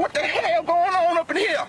What the hell going on up in here?